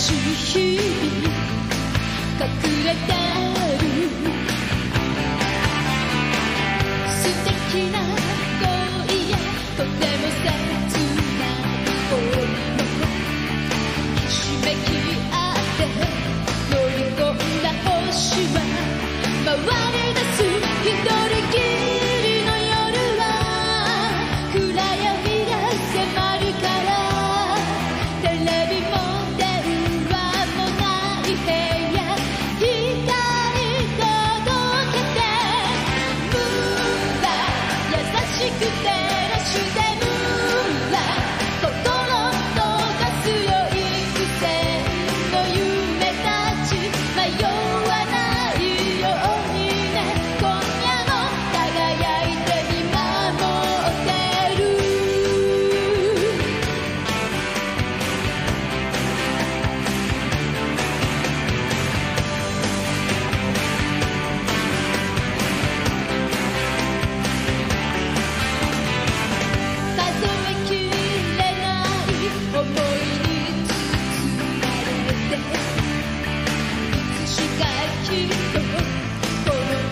しい。日々隠れて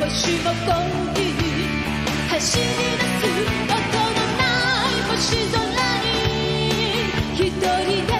星も恋走り出す音のない星空に一人で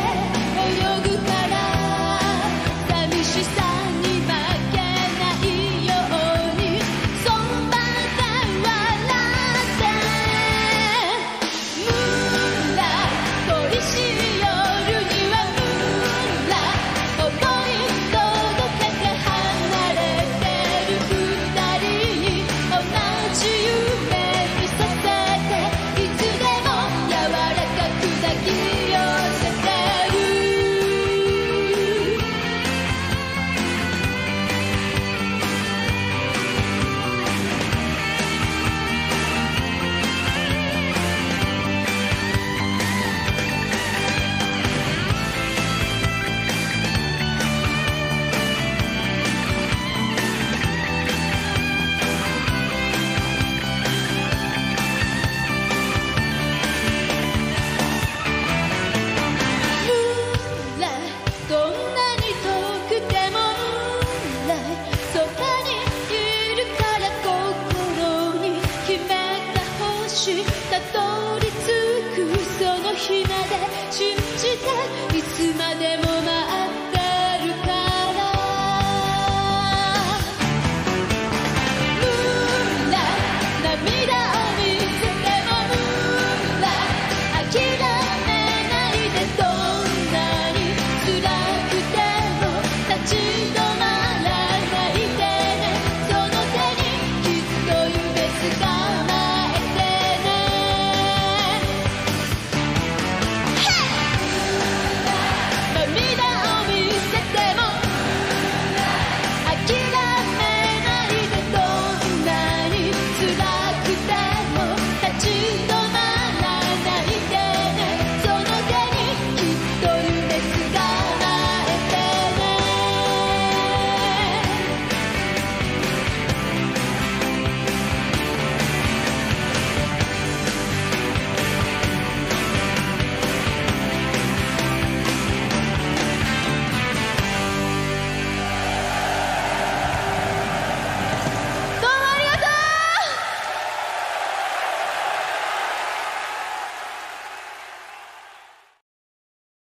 看